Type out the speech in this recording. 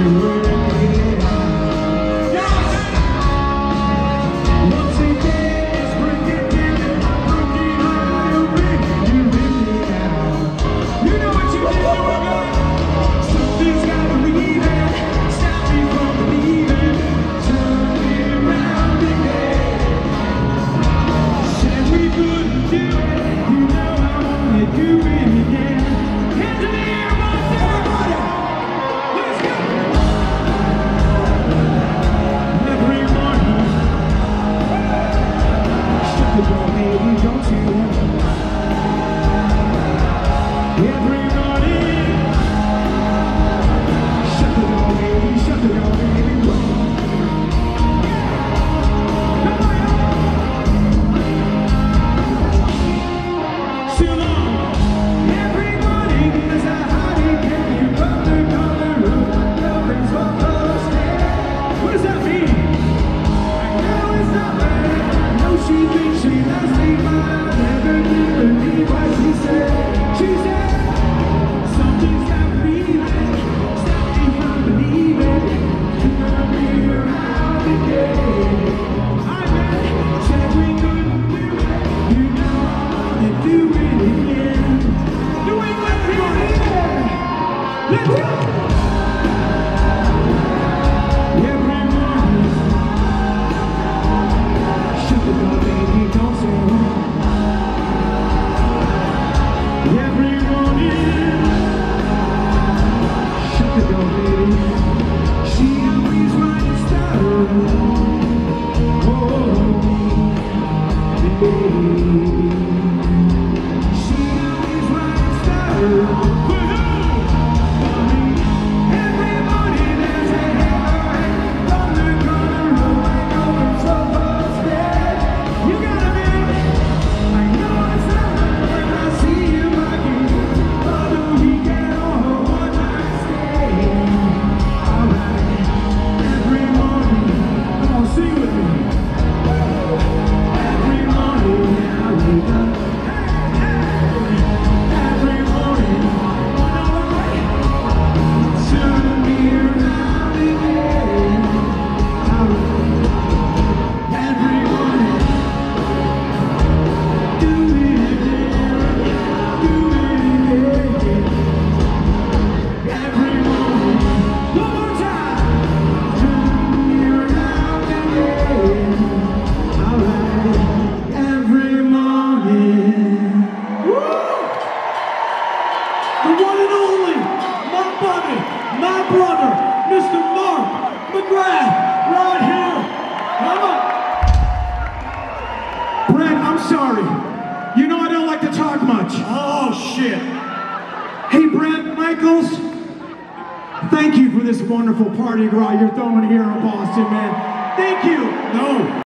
Mm-hmm. She always likes to Thank you for this wonderful Parti Gras you're throwing here in Boston, man. Thank you. No.